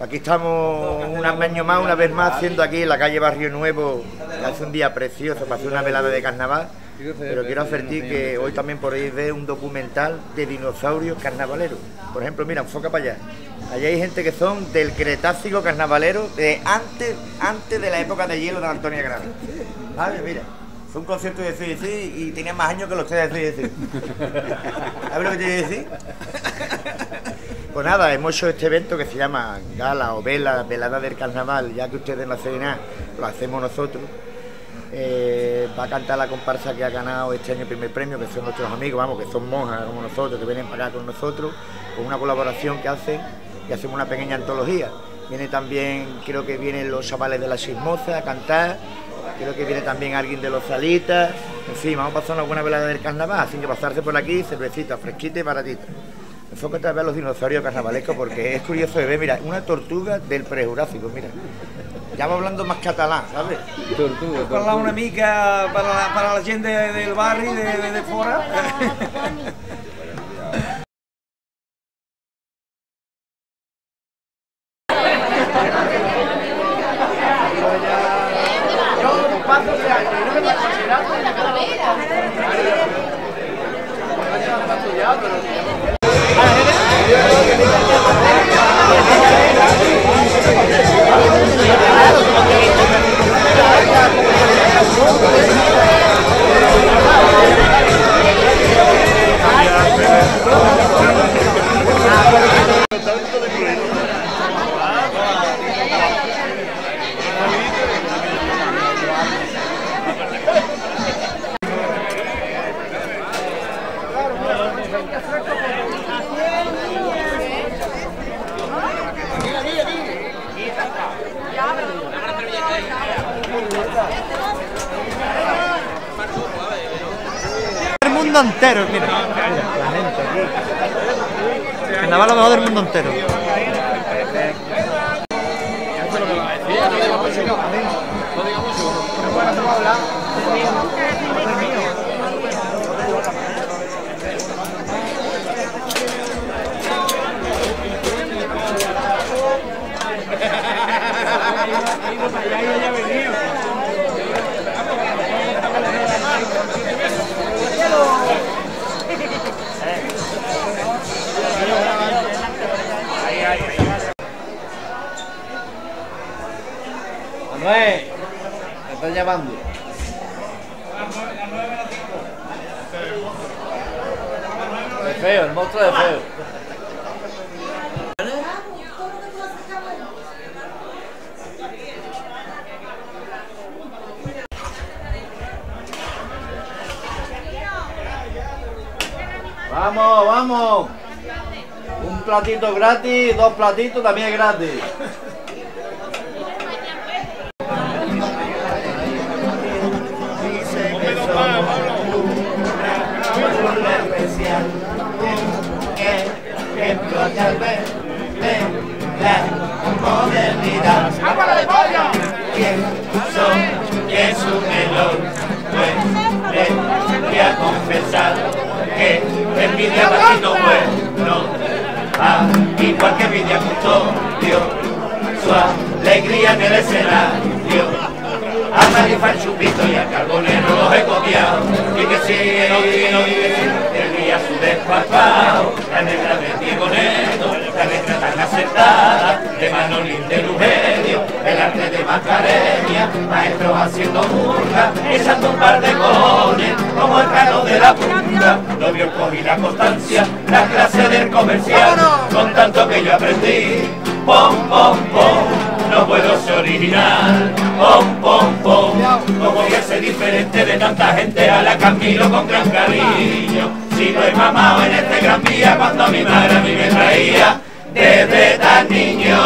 Aquí estamos un año más, una vez más, haciendo aquí en la calle Barrio Nuevo, que hace un día precioso para hacer una velada de carnaval. Pero quiero advertir que hoy también podéis ver un documental de dinosaurios carnavaleros. Por ejemplo, mira, enfoca para allá. Allá hay gente que son del Cretácico carnavalero de antes, antes de la época de hielo de Antonia Grande. Vale, mira. Fue un concierto de CDC y tenía más años que los tres de CDC. ¿Sabes lo que te quiero decir? Pues nada, hemos hecho este evento que se llama Gala o Vela, Velada del Carnaval, ya que ustedes no hacen nada, lo hacemos nosotros. Eh, va a cantar la comparsa que ha ganado este año el primer premio, que son nuestros amigos, vamos, que son monjas como nosotros, que vienen para acá con nosotros, con una colaboración que hacen y hacemos una pequeña antología. Viene también, creo que vienen los chavales de la Sismoza a cantar, creo que viene también alguien de los Salitas, en fin, vamos a pasar una buena velada del carnaval, así que pasarse por aquí, cervecita, fresquita y baratita. Enfócate a ver los dinosaurios carnavalescos porque es curioso de ver, mira, una tortuga del prejurásico, mira. Ya va hablando más catalán, ¿sabes? Tortuga, tortuga. una mica para la, para la gente del barrio, de, de, de fuera. feo, el monstruo de feo. Vamos, vamos. Un platito gratis, dos platitos también gratis. Es un melón, pues le voy a confesar que envidia no bueno, ah, igual que envidia custodio, su alegría en el escenario. A Marifa el chupito y al carbonero los he copiado Y que sigue, no vive, no El día su despachado La negra de Diego Neto La letra tan acertada De Manolín de Lugerio El arte de Macarenia Maestros haciendo burla Echando un par de cojones Como el cano de la punta. Lo vio cogí la constancia La clase del comercial Con tanto que yo aprendí. Pom, pom, pom no puedo ser original, pom, pom, pom, no voy a ser diferente de tanta gente a la admiro con gran cariño. Lo he mamado en este gran vía cuando mi madre a mí me traía desde tan niño.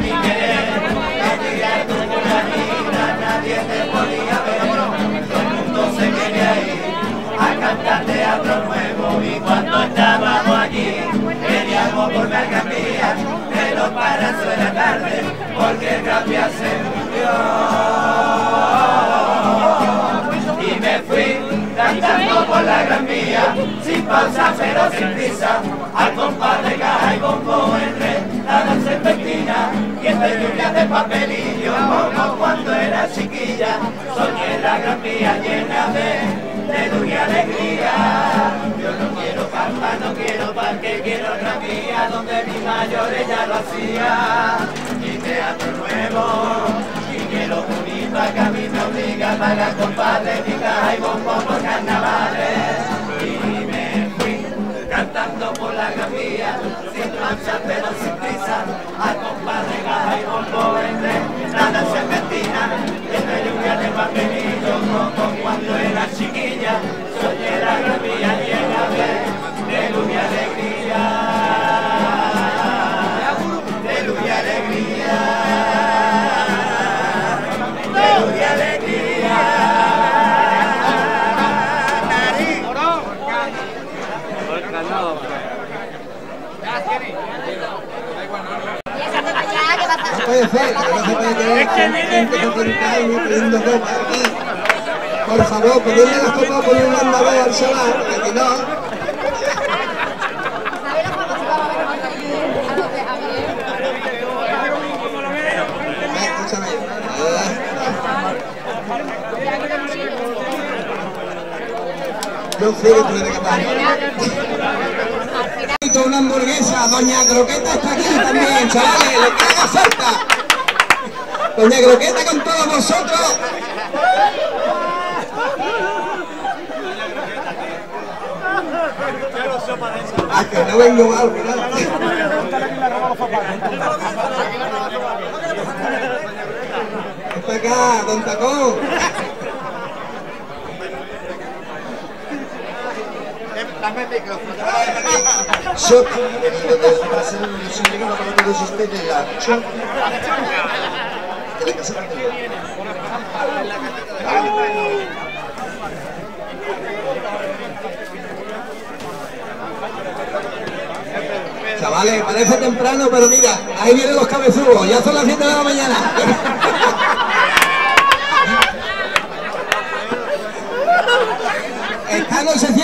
De la nadie te podía ver. Todo el mundo se quería ir a cantar teatro nuevo y cuando estábamos allí queríamos volver a cambiar, pero para eso era tarde porque el cambia se murió. Y me fui cantando por la gran vía, sin pausa pero sin prisa, al compás de caja y bombo enredada en serpentina, y entre lluvias de papelillo, como cuando era chiquilla, soñé la gran vía llena de de luz y alegría. Yo no quiero palma, no quiero parque, quiero gran vía, donde mi mayores ya lo hacía, y teatro nuevo, y quiero bonita que a mí me obliga a pagar compadre, mi caja y bombo por carnavales. Y la gran vía, sin plancha pero sin prisa, al compadre caja y entre nada serpentina, entre lluvia de papelillo, como cuando era chiquilla, soñé la gran vía llena de, de y alegría. No puede ser, no se puede tener gente y pidiendo copa aquí. Por favor, pedirle las copas por un mandador al chaval, porque si no... Escúchame. Ah. Yo sé que tú eres capaz. Doña Croqueta está aquí también, chavales, lo que haga falta. Doña Croqueta con todos vosotros. Ah, que no vengo mal, para acá, don Tacón. Dame el micrófono. Yo de Brasil, soy llegado para esté de la Chavales, parece temprano, pero mira, ahí vienen los cabezudos, ya son las 7 de la mañana.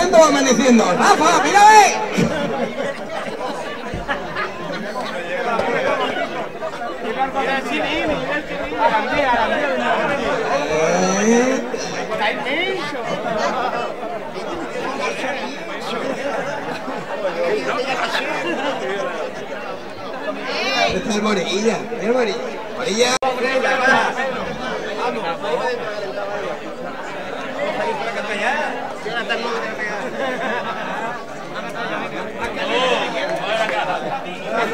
Anocheciendo o amaneciendo? ¡Rafa, mírame! Está el Morilla, el Morilla. Morilla.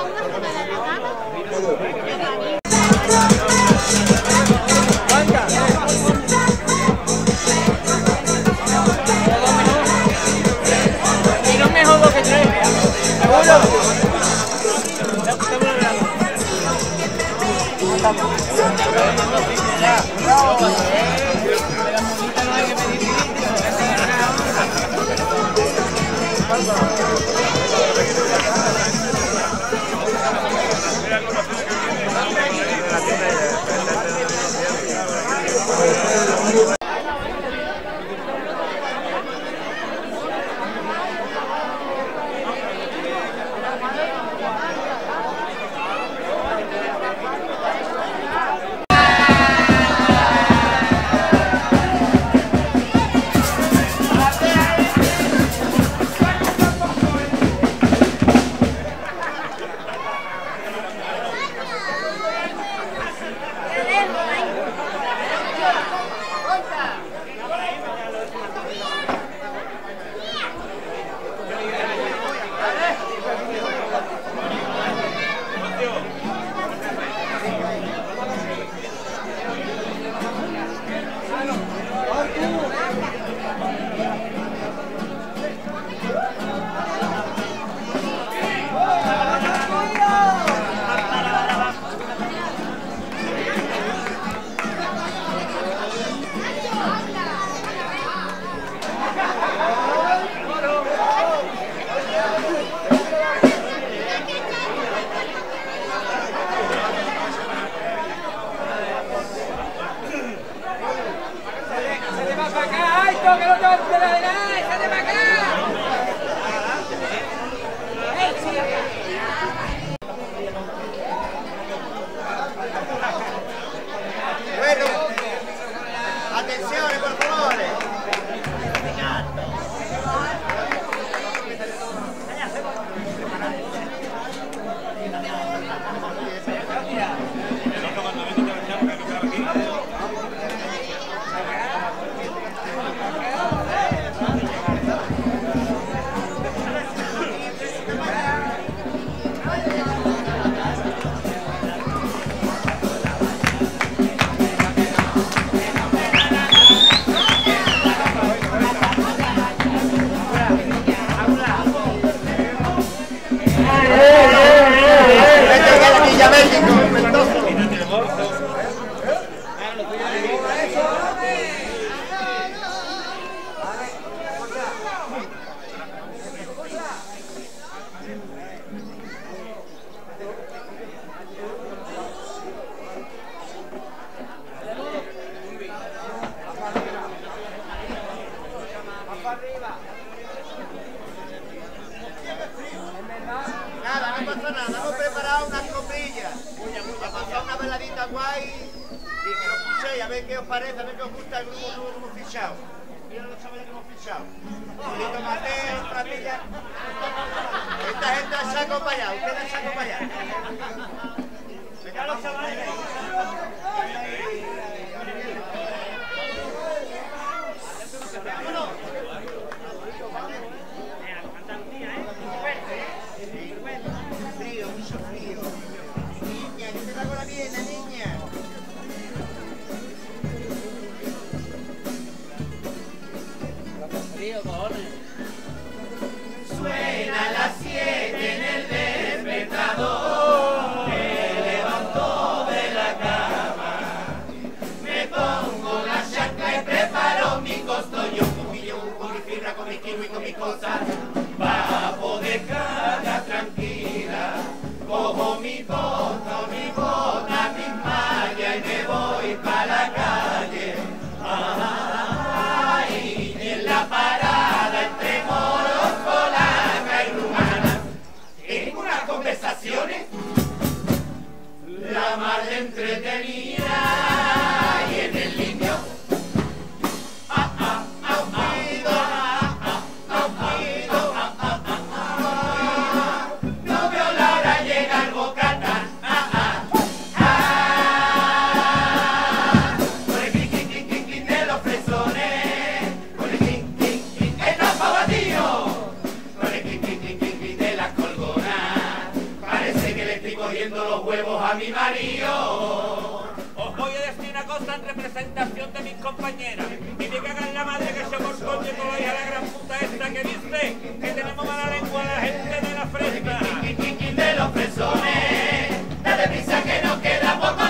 una compañera. Y me cagan la madre que se corcoñe con la hija la gran puta esta que dice que tenemos mala lengua la gente de la fresca. De los fresones, dale prisa que nos queda poco.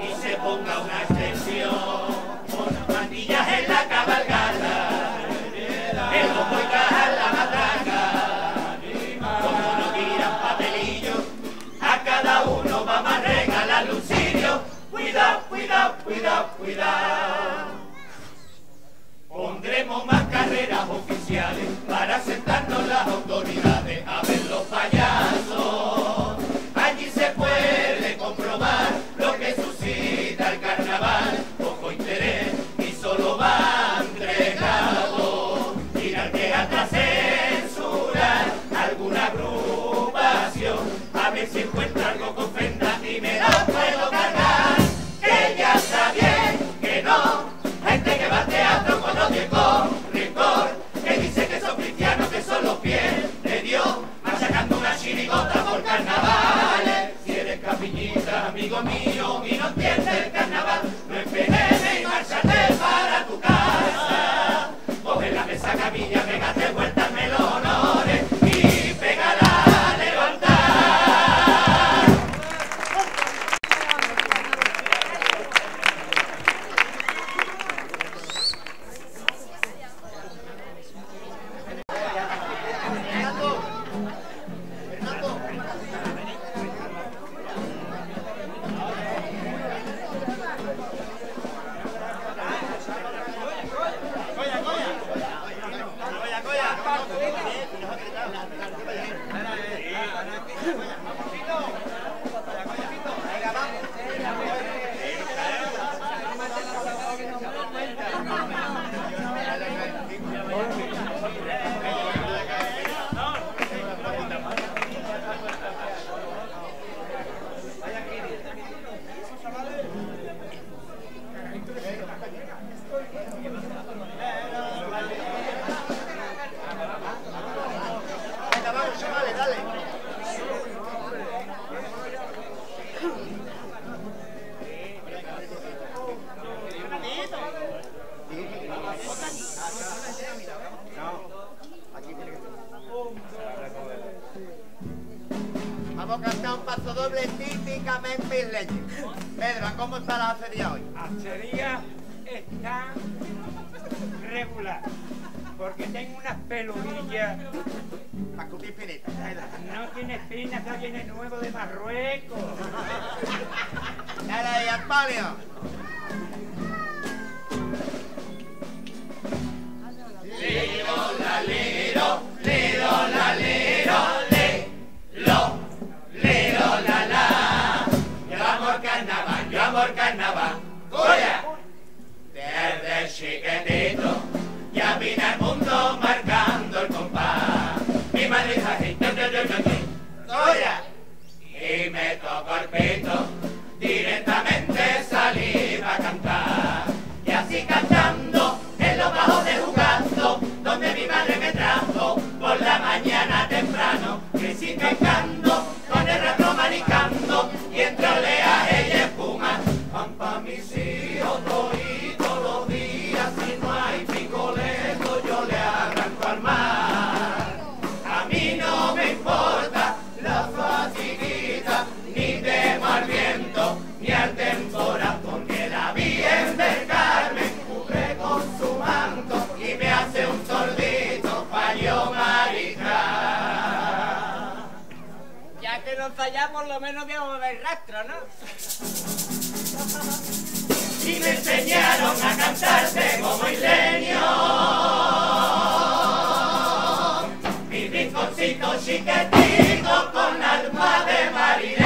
y se ponga una extensión con las en la cabalgada, el ojo y caja la matraca, como no tiran papelillos, a cada uno vamos a regalar un cuidado, cuidado, cuidado, cuidado. Pondremos más carreras oficiales para sentarnos las autoridades. mío y no entiende el carnaval. Thank à, you. Beta. lo menos voy a mover rastro, ¿no? Y me enseñaron a cantarte como isleño. Mi rinconcito chiquitito con alma de marina.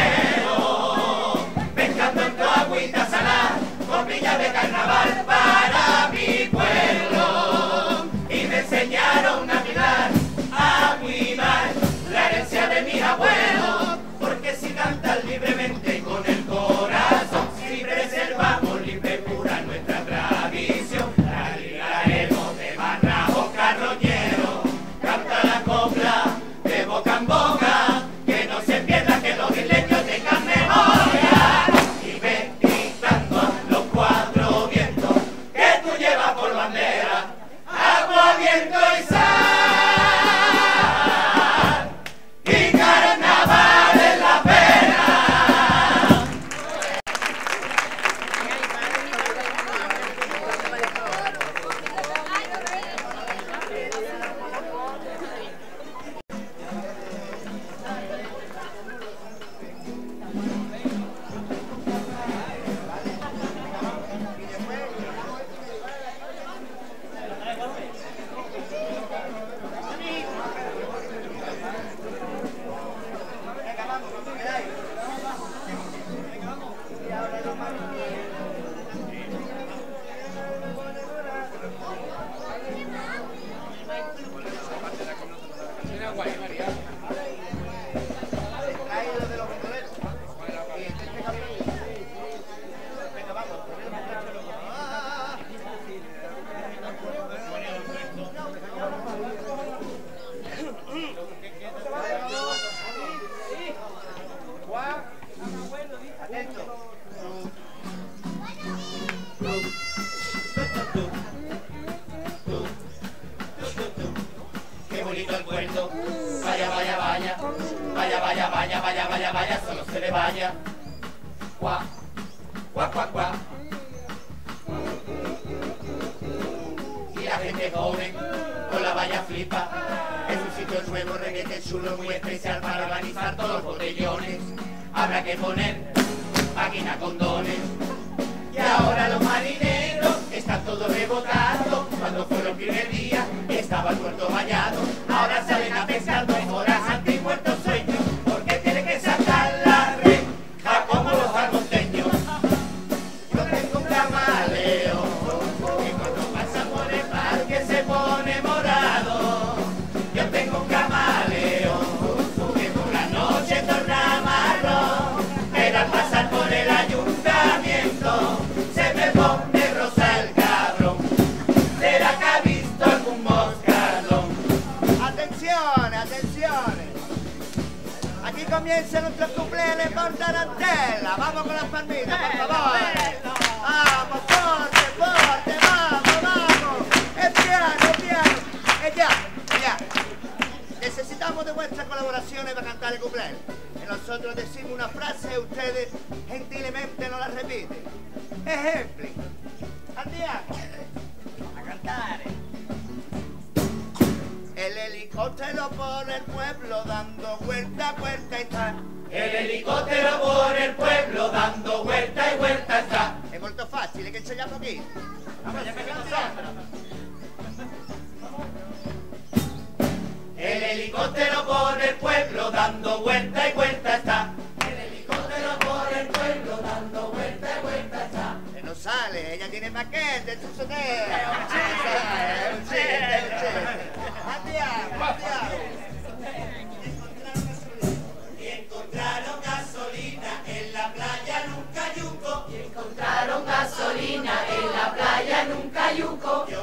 habrá que poner máquina condones. Y ahora los marineros están todos rebotados. Cuando fueron el primer día estaba el puerto vallado. Ahora salen a pescar dos horas muertos comienza nuestro cumpleaños con tarantela. Vamos con las palmitas, por favor. Vamos, fuerte, fuerte, vamos, vamos. El piano, el piano. El ya, ya. Necesitamos de vuestras colaboraciones para cantar el cumpleaños. Nosotros decimos una frase, y ustedes gentilmente nos la repiten. Ejemplo. helicóptero por el pueblo dando vuelta, vuelta está. El helicóptero por el pueblo dando vuelta y vuelta está. He vuelto fácil, he que echar ya por aquí. Vamos, El helicóptero por el pueblo dando vuelta y vuelta está. El helicóptero por el pueblo dando vuelta y vuelta está. Que no sale, ella tiene maquete, chusotea. you go.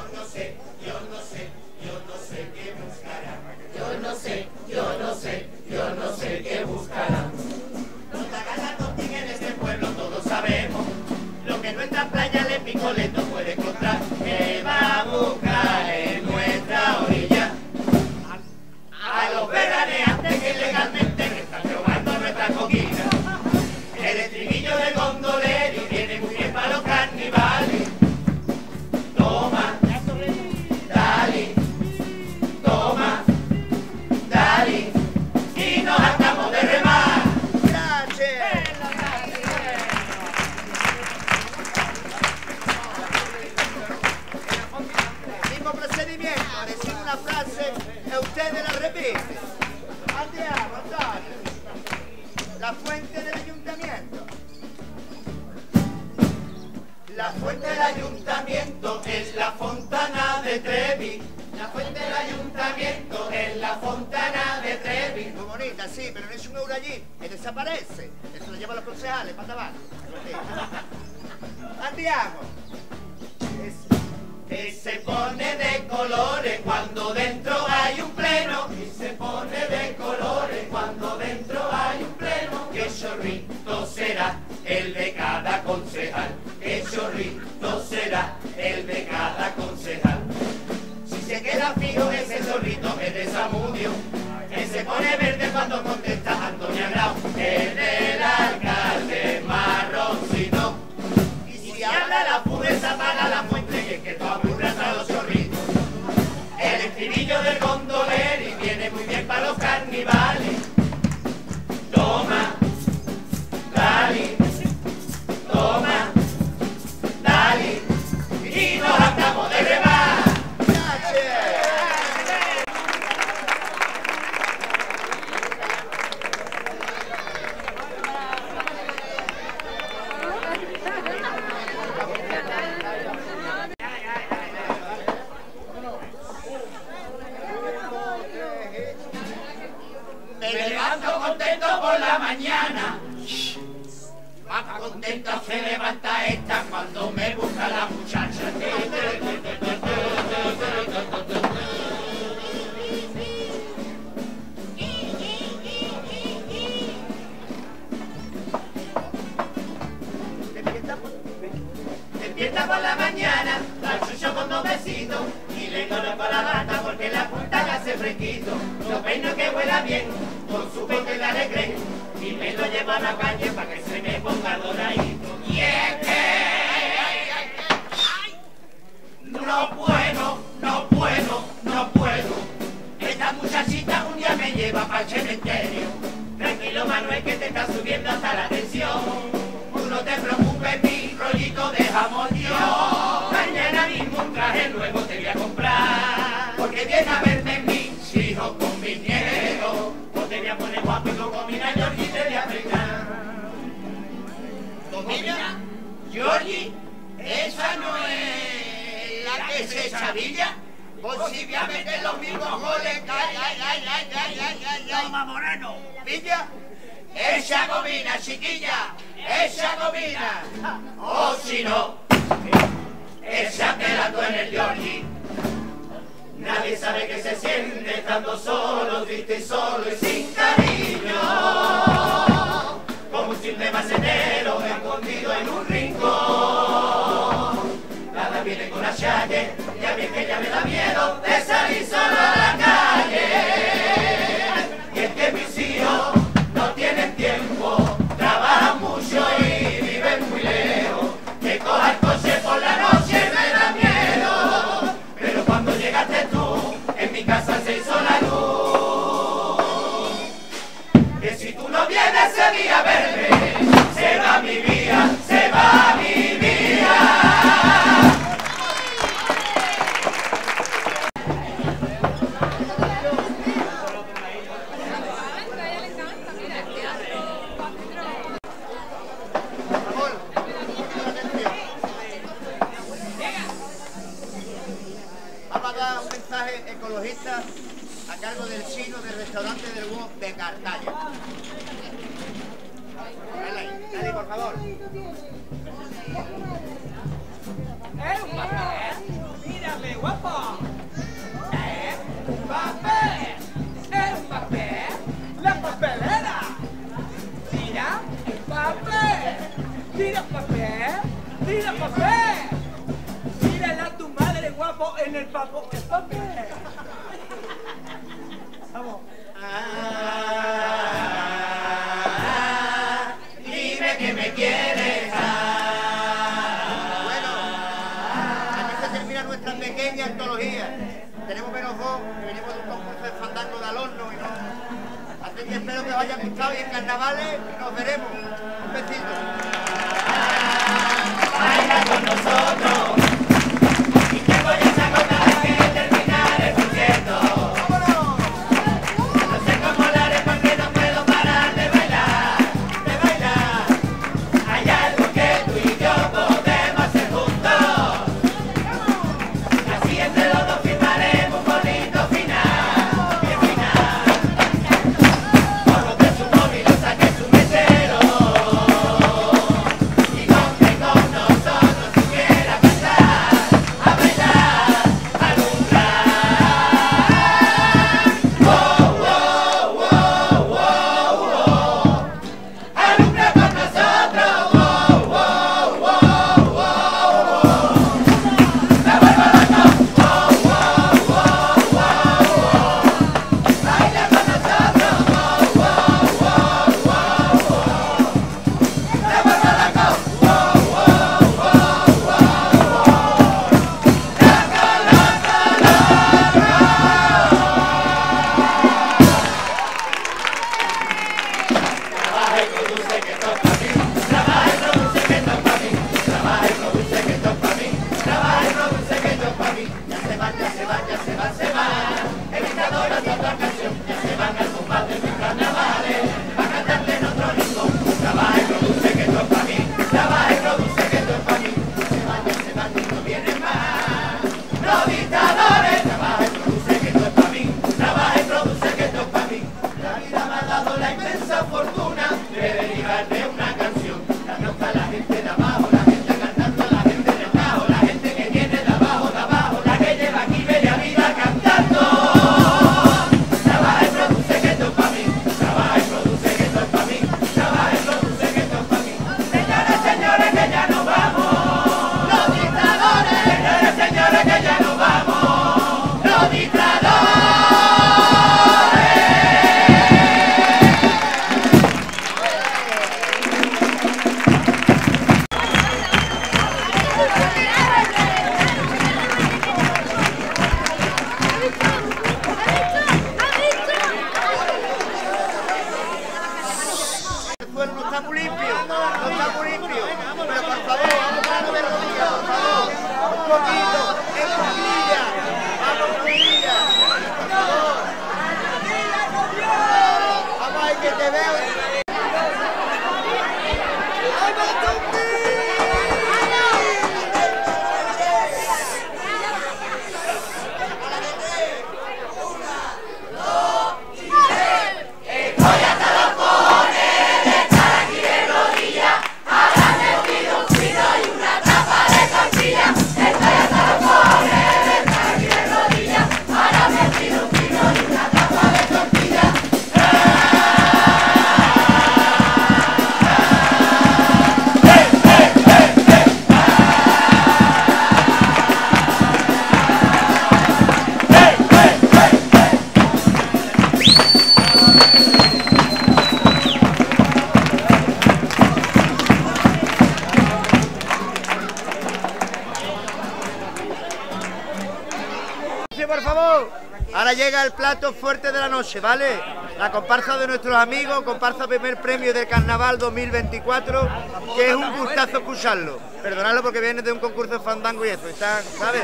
plato fuerte de la noche, ¿vale? La comparsa de nuestros amigos, comparsa primer premio del carnaval 2024, que es un gustazo escucharlo. Perdonadlo porque viene de un concurso de fandango y eso, están, ¿sabes?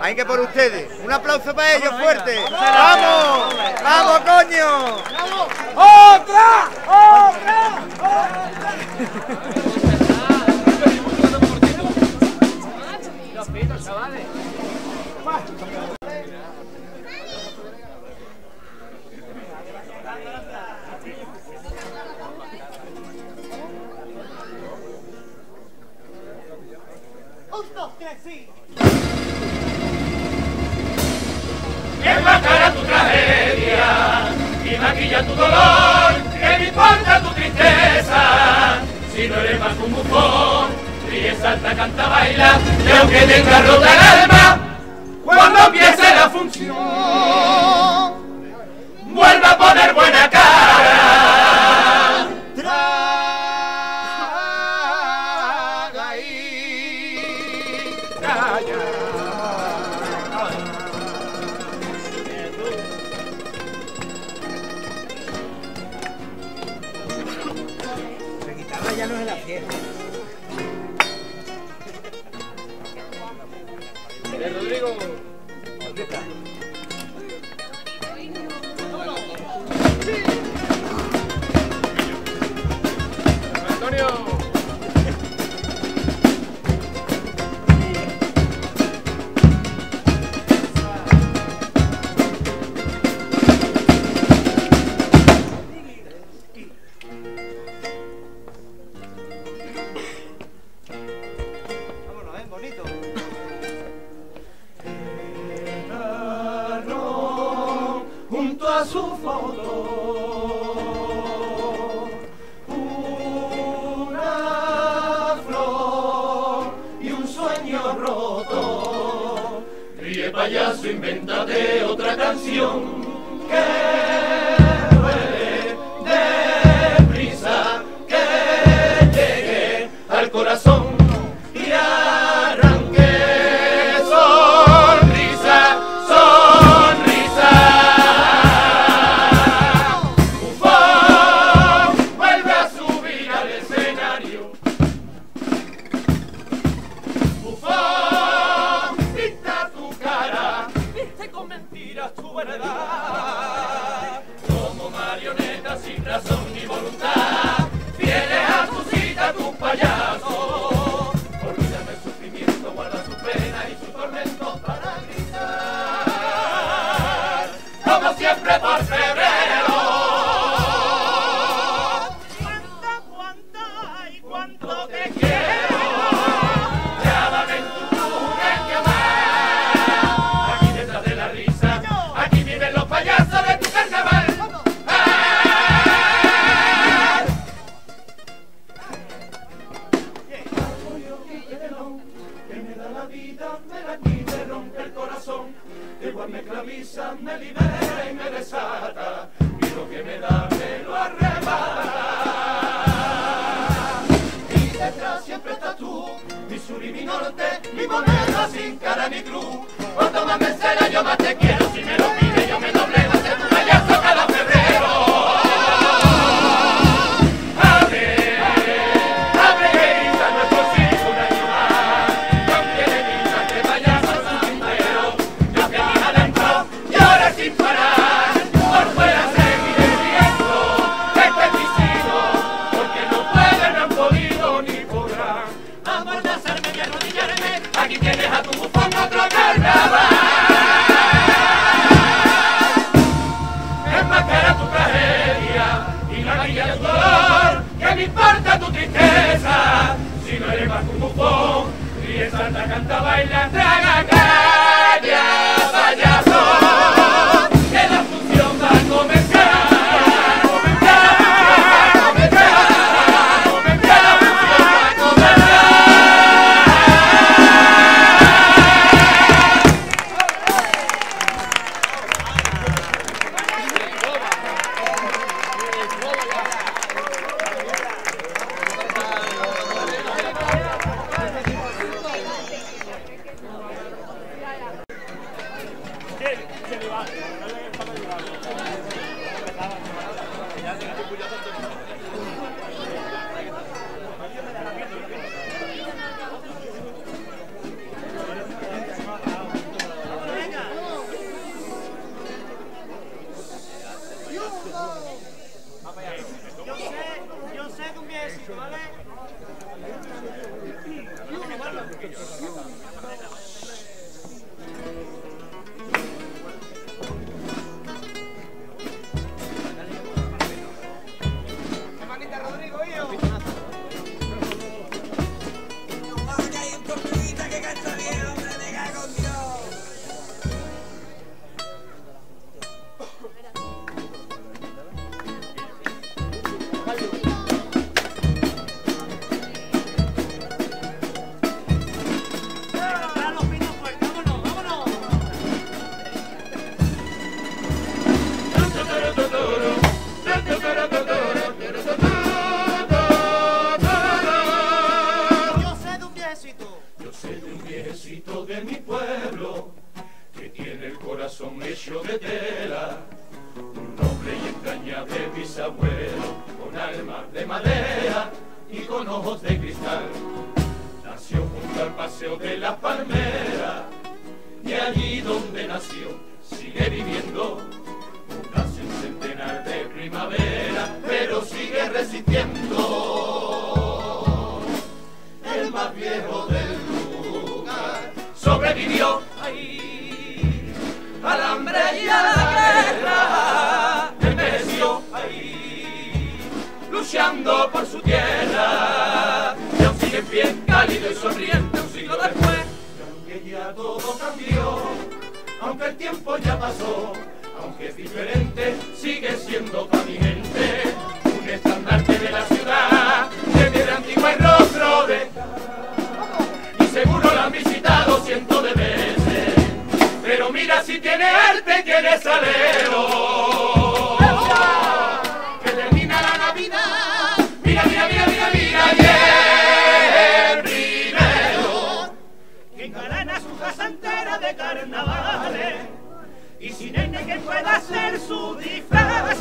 Hay que por ustedes. Un aplauso para ellos fuerte. ¡Vamos! ¡Vamos, coño! ¡Otra! ¡Otra! ¡Otra! Sí. Enmascara tu tragedia y maquilla tu dolor, que me importa tu tristeza. Si no eres más un bufón, ríe, salta, canta, baila, y aunque tenga rota el alma, cuando empiece la función, vuelva a poner buena cara. Primavera, pero sigue resistiendo. El más viejo del lugar, sobrevivió. Ahí al hambre y a la guerra, envejeció ahí, luchando por su tierra, y aún sigue en pie, cálido y sonriente un siglo después, y aunque ya todo cambió, aunque el tiempo ya pasó, diferente, sigue siendo para mi gente un estandarte de la ciudad, de piedra antigua y rostro de y seguro lo han visitado cientos de veces. Pero mira si tiene arte, tiene salero. Que pueda hacer su disfraz.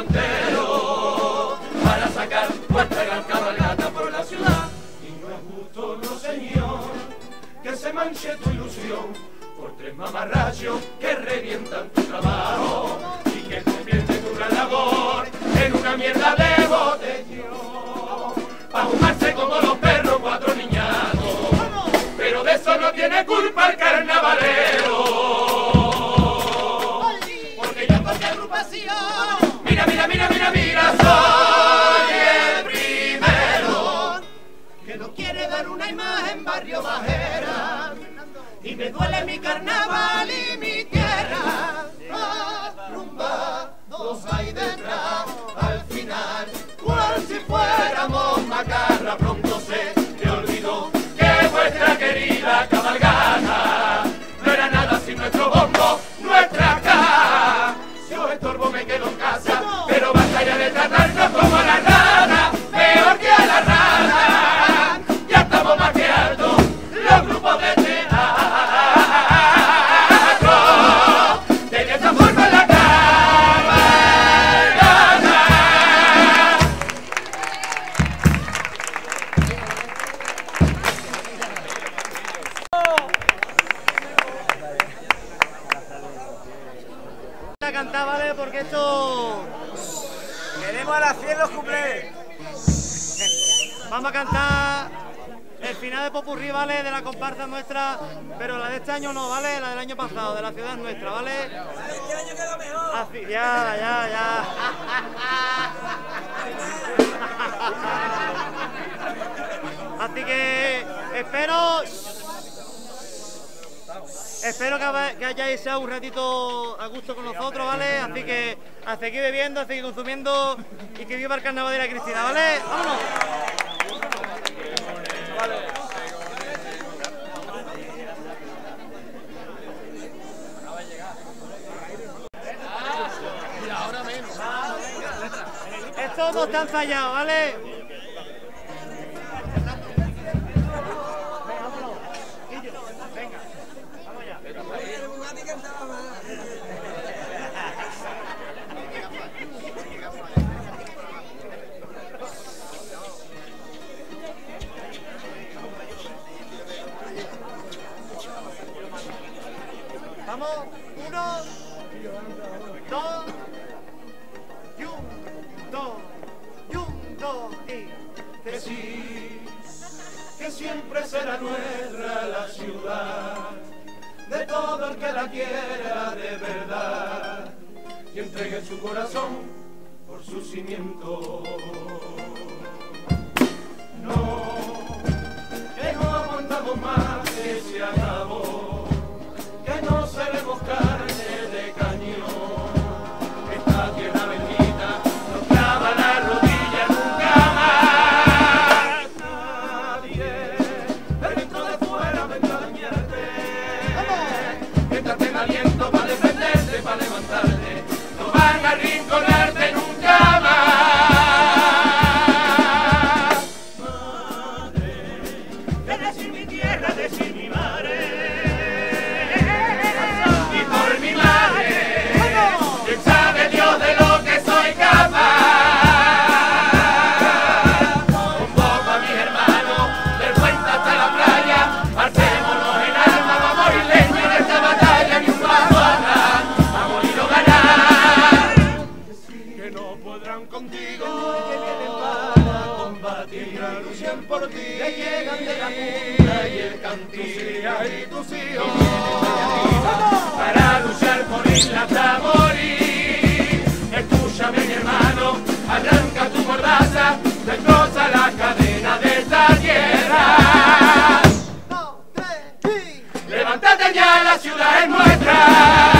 Entero para sacar vuestra gran cabalgata por la ciudad. Y no es justo, no señor, que se manche tu ilusión por tres mamarrachos que revientan tu trabajo y que convierten tu gran labor en una mierda de botellón. Pa' fumarse como los perros cuatro niñatos, pero de eso no tiene culpa el carnavalero. mira, mira, mira, mira, mira, soy el primero que no quiere dar una imagen barrio bajera y me duele mi carnaval y mi tierra. Oh, rumba, dos hay detrás, al final, cual si fuéramos macarra pronto. Queremos a las 100 los. Vamos a cantar el final de Popurrí, ¿vale? De la comparsa nuestra, pero la de este año no, ¿vale? La del año pasado, de la ciudad nuestra, ¿vale? Este año queda mejor. Así, ya, ya, ya. Así que espero... Espero que, hayáis estado un ratito a gusto con nosotros, ¿vale? Así que a seguir bebiendo, a seguir consumiendo y que viva el carnaval de la Cristina, ¿vale? ¡Vámonos! Estos dos están fallados, ¿vale? Siempre será nuestra la ciudad, de todo el que la quiera de verdad, y entregue su corazón por su cimiento. No, que no aguantamos más, que se acabó, lugar.